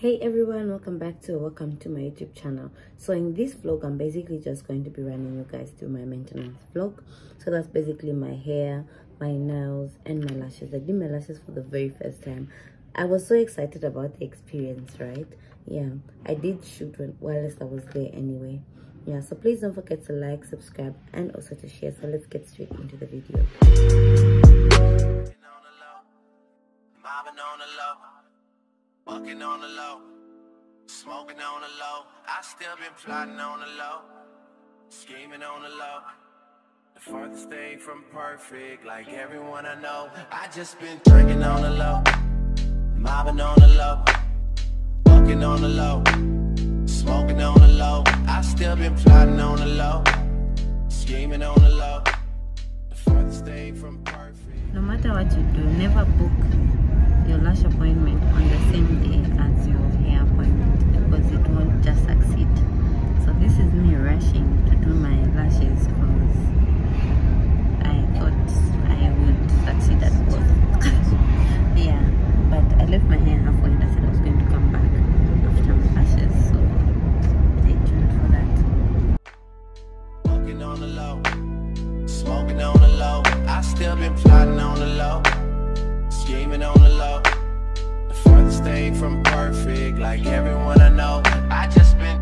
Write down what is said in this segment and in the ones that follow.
hey everyone welcome back to welcome to my youtube channel. So in this vlog i'm basically just going to be running you guys through my maintenance vlog. So that's basically my hair my nails and my lashes. I did my lashes for the very first time. I was so excited about the experience right? Yeah i did shoot when whilst i was there anyway. Yeah so please don't forget to like subscribe and also to share. So let's get straight into the video Walking on the low, smoking on the low. I still been plotting on the low, scheming on the low. The farthest thing from perfect, like everyone I know. I just been drinking on the low, mobbing on the low, walking on the low, smoking on the low. I still been plotting on the low, scheming on the low. The farthest thing from perfect. No matter what you do, never book your lash appointment on the same day as your hair appointment because it won't just succeed. So this is me rushing to do my lashes like everyone I know. I just been.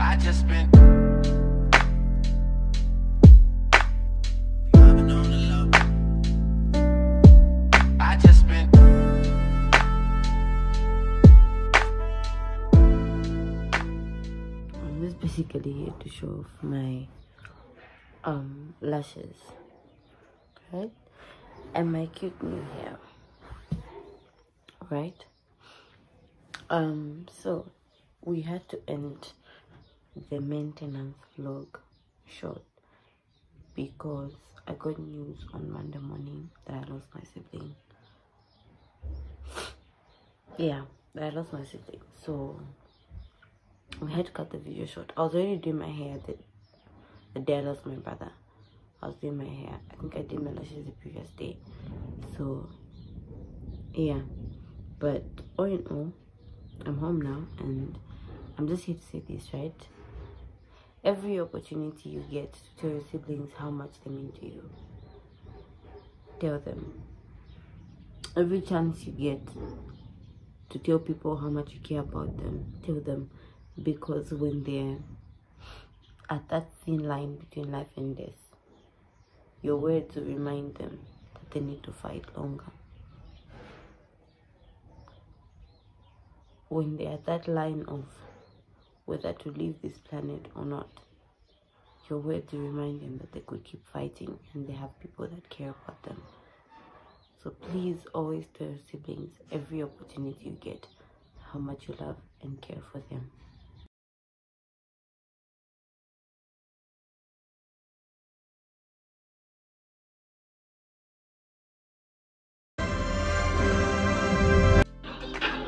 I just been. Just basically here to show off my um lashes right and my cute new hair right um so we had to end the maintenance vlog short because i got news on monday morning that i lost my sibling yeah i lost my sibling so we had to cut the video short. I was already doing my hair the, the day I lost my brother. I was doing my hair. I think I did my lashes the previous day. So, yeah. But all in all, I'm home now and I'm just here to say this, right? Every opportunity you get to tell your siblings how much they mean to you, tell them. Every chance you get to tell people how much you care about them, tell them because when they're at that thin line between life and death, your words remind them that they need to fight longer. When they're that line of whether to leave this planet or not, your words remind them that they could keep fighting and they have people that care about them. So please always tell your siblings every opportunity you get how much you love and care for them.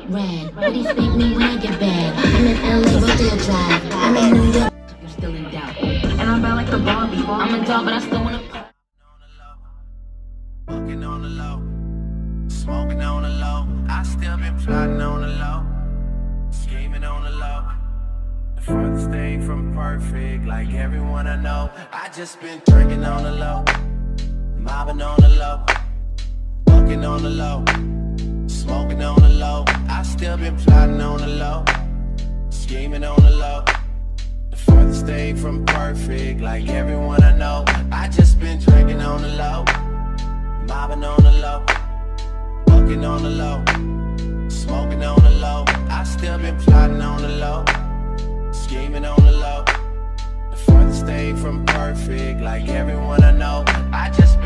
Red, what do you think me when I get bad? I'm in LA, Rodeo Drive. I'm in New York. You're still in doubt. And I'm bad like the Barbie. I'm a dog, but I still wanna pop. Walking on the low, smoking on the low. I still been plotting on the low, scheming on the low. The farthest thing from perfect, like everyone I know. I just been drinking on the low, mobbing on the low, walking on the low. Smoking on the low, I still been plotting on the low, scheming on the low. The farthest thing from perfect, like everyone I know. I just been drinking on the low, mobbing on the low, walking on the low, smoking on the low. I still been plotting on the low, scheming on the low. The farthest thing from perfect, like everyone I know. I just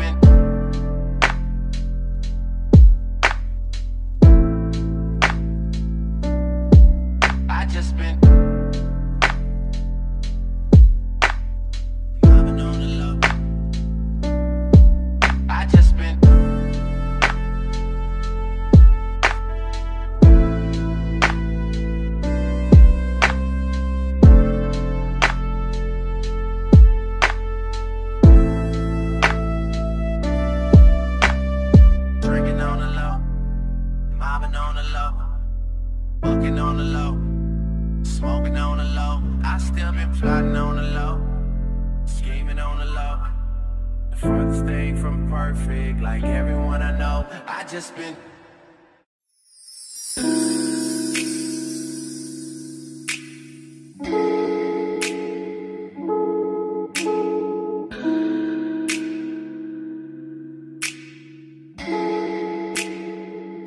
Farthest from perfect, like everyone I know. I just been.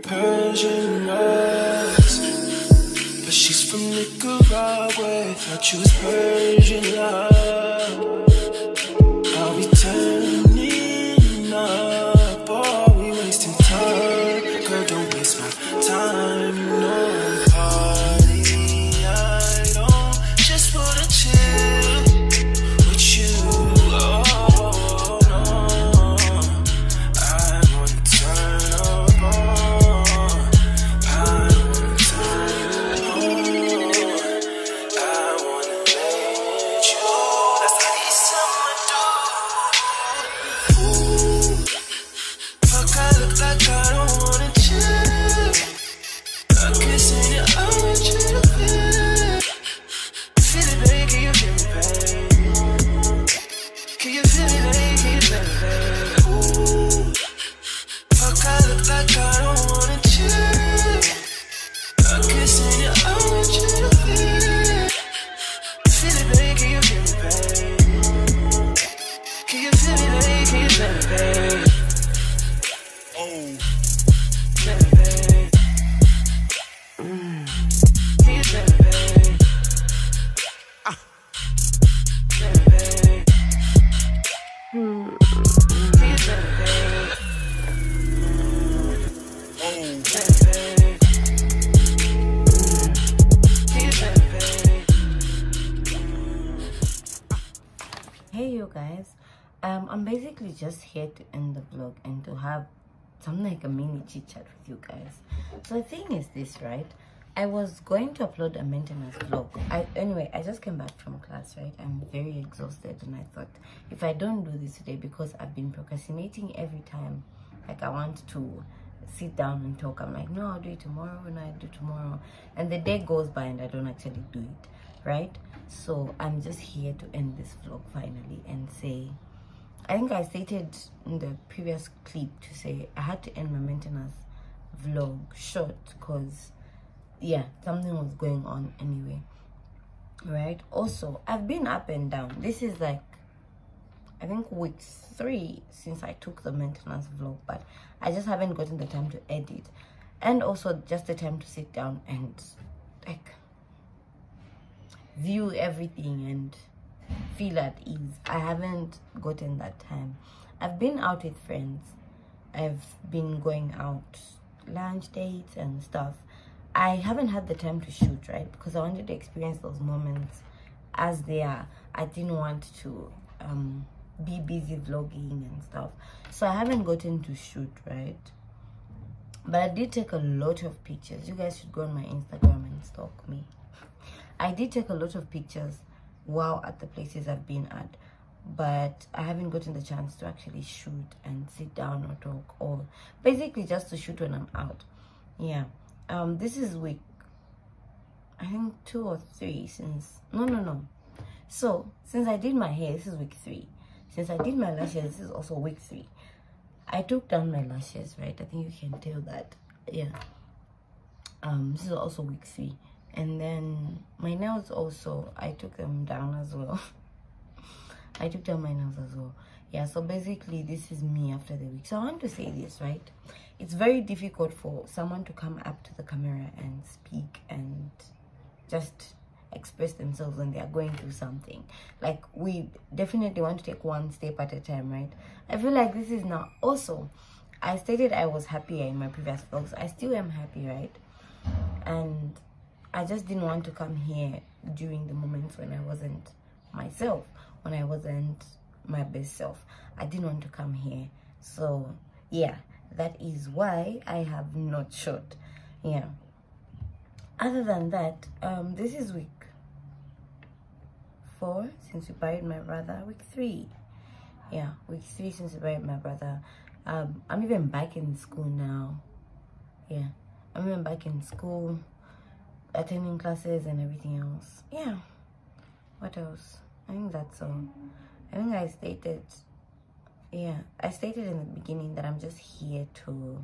Persian rose, but she's from Nicaragua. Thought you was Persian love. We turning guys, um, I'm basically just here to end the vlog and to have some like a mini chit chat with you guys. So the thing is this, right? I was going to upload a maintenance vlog. I anyway, I just came back from class, right? I'm very exhausted and I thought if I don't do this today because I've been procrastinating every time, like I want to sit down and talk. I'm like, no, I'll do it tomorrow and I do tomorrow. And the day goes by and I don't actually do it, right? So I'm just here to end this vlog finally and say, I think I stated in the previous clip to say I had to end my maintenance vlog short because, yeah, something was going on anyway, right? Also, I've been up and down. This is like I think week three since I took the maintenance vlog, but I just haven't gotten the time to edit, and also just the time to sit down and like view everything and feel at ease. I haven't gotten that time. I've been out with friends. I've been going out lunch dates and stuff. I haven't had the time to shoot, right? Because I wanted to experience those moments as they are. I didn't want to um be busy vlogging and stuff. So i haven't gotten to shoot right? But i did take a lot of pictures. You guys should go on my instagram and stalk me. I did take a lot of pictures while at the places i've been at but i haven't gotten the chance to actually shoot and sit down or talk or basically just to shoot when i'm out. Yeah. Um this is week i think two or three since no no no. So since i did my hair this is week three since I did my lashes, this is also week three. I took down my lashes, right? I think you can tell that. Yeah. Um, this is also week three. And then my nails also, I took them down as well. I took down my nails as well. Yeah, so basically this is me after the week. So I want to say this, right? It's very difficult for someone to come up to the camera and speak and just express themselves when they are going through something. Like we definitely want to take one step at a time right? I feel like this is now also i stated i was happier in my previous vlogs. I still am happy right? And i just didn't want to come here during the moments when i wasn't myself when i wasn't my best self. I didn't want to come here. So yeah that is why i have not shot. Yeah. Other than that um this is week four since we buried my brother. Week three. Yeah week three since we buried my brother. Um i'm even back in school now. Yeah i'm even back in school attending classes and everything else. Yeah what else? I think that's all. I think i stated yeah i stated in the beginning that i'm just here to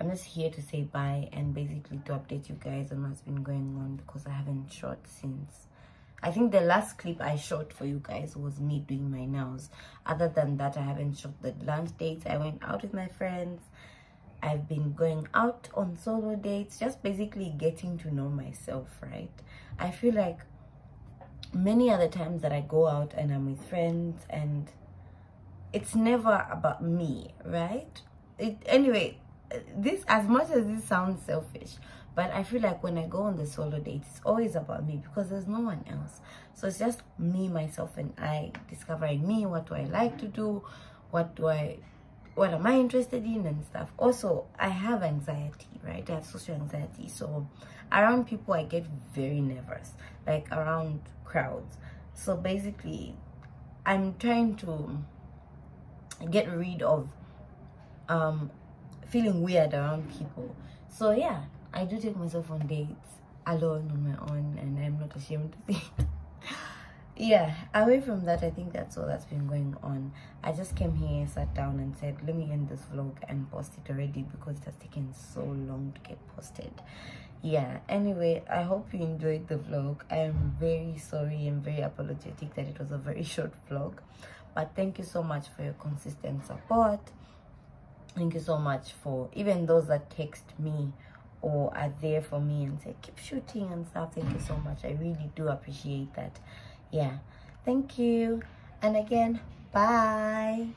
i'm just here to say bye and basically to update you guys on what's been going on because i haven't shot since i think the last clip i shot for you guys was me doing my nails. Other than that i haven't shot the lunch dates. I went out with my friends. I've been going out on solo dates just basically getting to know myself right? I feel like many other times that i go out and i'm with friends and it's never about me right? It anyway this as much as this sounds selfish but i feel like when i go on the solo date it's always about me because there's no one else. So it's just me myself and i discovering me what do i like to do what do i what am i interested in and stuff. Also i have anxiety right? I have social anxiety. So around people i get very nervous like around crowds. So basically i'm trying to get rid of um feeling weird around people. So yeah i do take myself on dates alone on my own and i'm not ashamed to say it. Yeah away from that i think that's all that's been going on. I just came here sat down and said let me end this vlog and post it already because it has taken so long to get posted. Yeah anyway i hope you enjoyed the vlog. I am very sorry and very apologetic that it was a very short vlog but thank you so much for your consistent support. Thank you so much for even those that text me or are there for me and say keep shooting and stuff. Thank you so much. I really do appreciate that. Yeah. Thank you. And again bye